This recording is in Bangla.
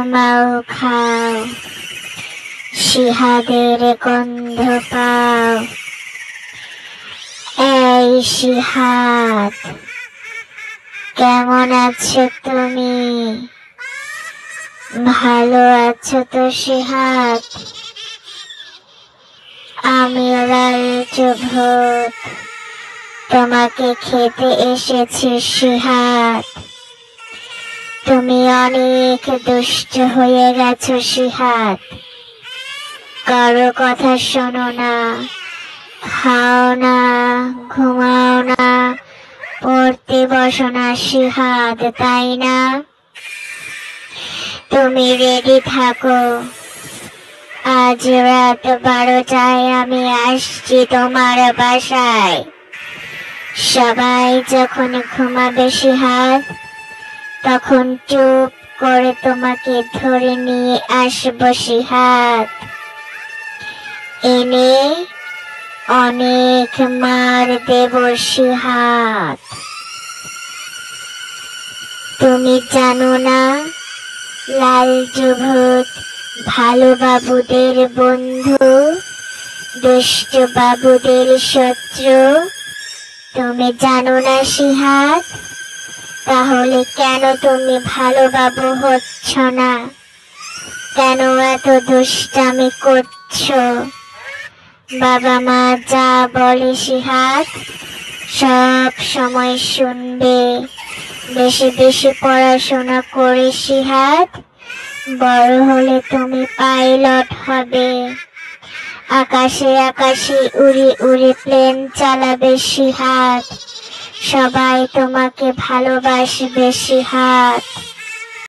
ঘুমাও খাও। সিহাদের গন্ধ পাও। এই সিহাদ কেমন আছো তুমি? ভালো আছো তো শিহাদ? আমি রাজভূত তোমাকে খেতে এসেছি শিহাদ। তুমি অনেক দুষ্ট হয়ে গেছো, শিহাদ। কারও কথা শোনো না, খাও না, ঘুমাও না, পড়তে বসো না, শিহাদ, তাই না? তুমি রেডি থাকো। আজ রাত বারোটায় আমি আসছি তোমার বাসায়। সবাই যখন ঘুমাবে, শিহাদ তখন চুপ করে তোমাকে ধরে নিয়ে আসব শিহাদ এনে অনেক মার দেব শিহাদ তুমি জানো না, লাল ভূত ভালো বাবুদের বন্ধু, দুষ্ট বাবুদের শত্রু। তুমি জানো না শিহাদ তাহলে কেন তুমি ভালো বাবু হচ্ছ না? কেন এত দুষ্টামি করছ? বাবা মা, যা বলে সিহাত সব সময় শুনবে। বেশি বেশি পড়াশোনা করে সিহাত বড় হলে তুমি পাইলট হবে। আকাশে আকাশে উড়ে উড়ে প্লেন চালাবে সিহাত সবাই তোমাকে ভালোবাসি বেশি সিহাত